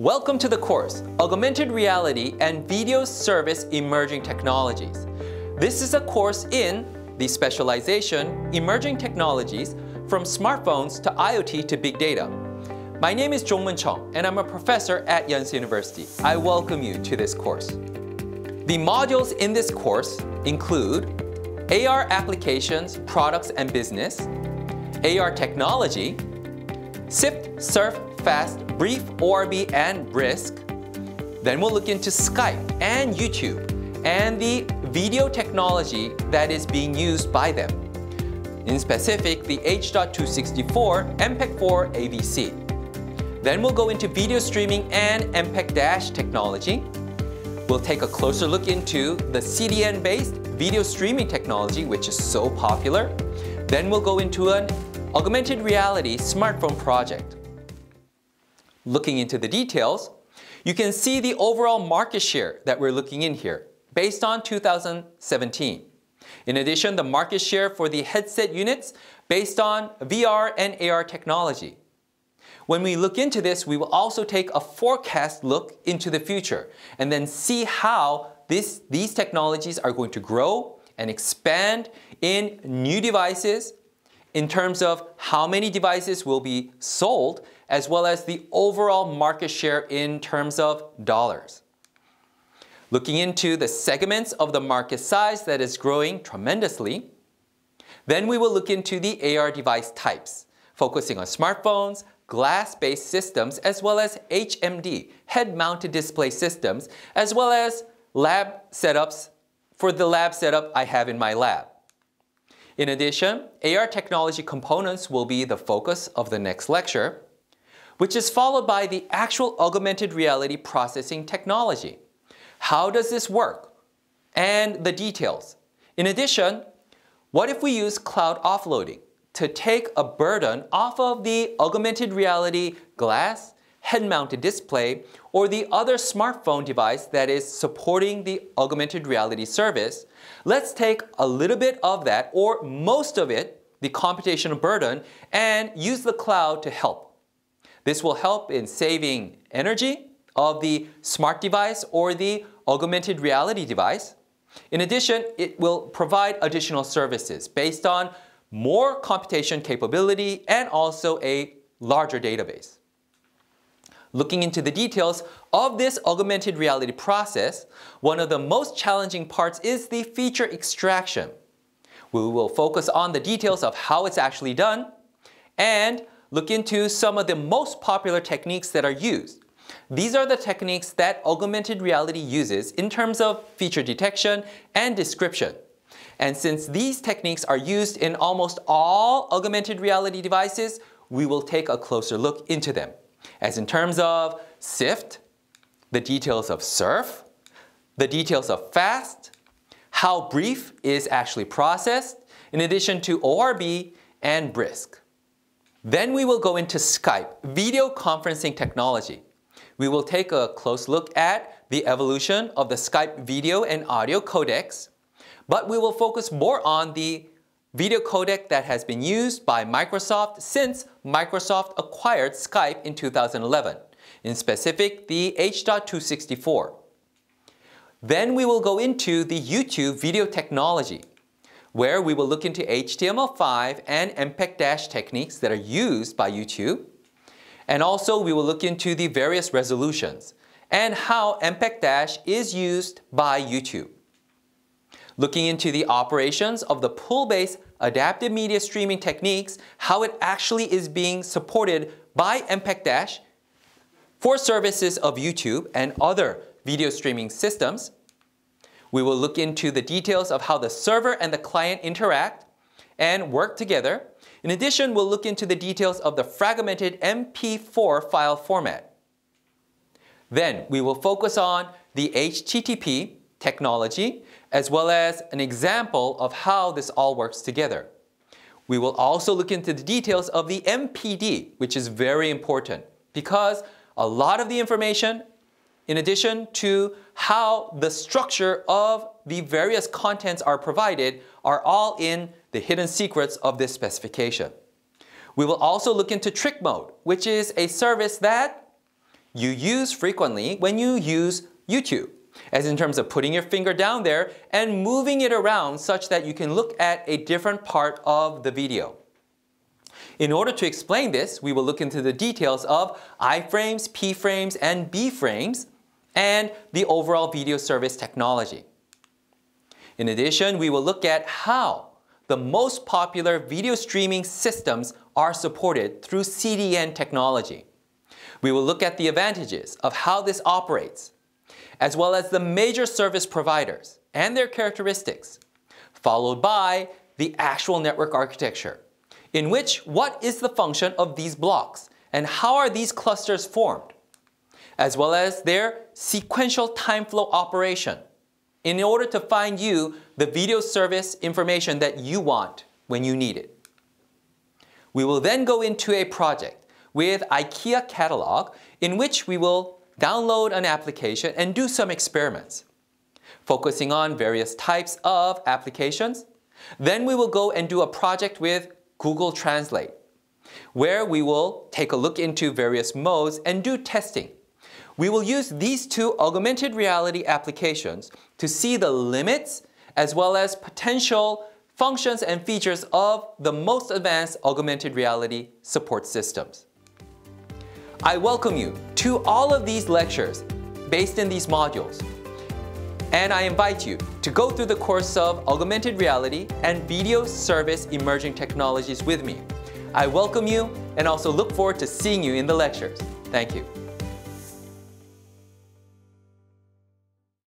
Welcome to the course, Augmented Reality and Video Service Emerging Technologies. This is a course in the specialization Emerging Technologies from smartphones to IoT to big data. My name is Jong-Moon Chung and I'm a professor at Yonsei University. I welcome you to this course. The modules in this course include AR applications, products and business, AR technology, SIFT, SURF, FAST, BRIEF, ORB, and BRISK. Then we'll look into Skype and YouTube and the video technology that is being used by them. In specific, the H.264 MPEG-4 AVC. Then we'll go into video streaming and MPEG-DASH technology. We'll take a closer look into the CDN-based video streaming technology, which is so popular. Then we'll go into an augmented reality smartphone project. Looking into the details, you can see the overall market share that we're looking in here based on 2017. In addition, the market share for the headset units based on VR and AR technology. When we look into this, we will also take a forecast look into the future and then see how this, these technologies are going to grow and expand in new devices in terms of how many devices will be sold as well as the overall market share in terms of dollars. Looking into the segments of the market size that is growing tremendously, then we will look into the AR device types, focusing on smartphones, glass-based systems, as well as HMD, head-mounted display systems, as well as lab setups for the lab setup I have in my lab. In addition, AR technology components will be the focus of the next lecture, which is followed by the actual augmented reality processing technology. How does this work? And the details. In addition, what if we use cloud offloading to take a burden off of the augmented reality glass, head-mounted display, or the other smartphone device that is supporting the augmented reality service, let's take a little bit of that, or most of it, the computational burden, and use the cloud to help. This will help in saving energy of the smart device or the augmented reality device. In addition, it will provide additional services based on more computation capability and also a larger database. Looking into the details of this augmented reality process, one of the most challenging parts is the feature extraction. We will focus on the details of how it's actually done and look into some of the most popular techniques that are used. These are the techniques that augmented reality uses in terms of feature detection and description. And since these techniques are used in almost all augmented reality devices, we will take a closer look into them. As in terms of SIFT, the details of SURF, the details of FAST, how BRIEF is actually processed, in addition to ORB and BRISK. Then we will go into Skype, video conferencing technology. We will take a close look at the evolution of the Skype video and audio codecs, but we will focus more on the video codec that has been used by Microsoft since Microsoft acquired Skype in 2011, in specific the H.264. Then we will go into the YouTube video technology where we will look into HTML5 and MPEG-DASH techniques that are used by YouTube. And also we will look into the various resolutions and how MPEG-DASH is used by YouTube. Looking into the operations of the pull-based adaptive media streaming techniques, how it actually is being supported by MPEG-DASH for services of YouTube and other video streaming systems. We will look into the details of how the server and the client interact and work together. In addition, we'll look into the details of the fragmented MP4 file format. Then we will focus on the HTTP technology as well as an example of how this all works together. We will also look into the details of the MPD, which is very important because a lot of the information in addition to how the structure of the various contents are provided are all in the hidden secrets of this specification. We will also look into trick mode, which is a service that you use frequently when you use YouTube, as in terms of putting your finger down there and moving it around such that you can look at a different part of the video. In order to explain this, we will look into the details of iframes, p-frames, and b-frames, and the overall video service technology. In addition, we will look at how the most popular video streaming systems are supported through CDN technology. We will look at the advantages of how this operates, as well as the major service providers and their characteristics, followed by the actual network architecture, in which what is the function of these blocks and how are these clusters formed, as well as their sequential time flow operation in order to find you the video service information that you want when you need it. We will then go into a project with IKEA Catalog in which we will download an application and do some experiments, focusing on various types of applications. Then we will go and do a project with Google Translate, where we will take a look into various modes and do testing. We will use these two augmented reality applications to see the limits as well as potential functions and features of the most advanced augmented reality support systems. I welcome you to all of these lectures based in these modules. And I invite you to go through the course of Augmented Reality and Video Service Emerging Technologies with me. I welcome you and also look forward to seeing you in the lectures. Thank you.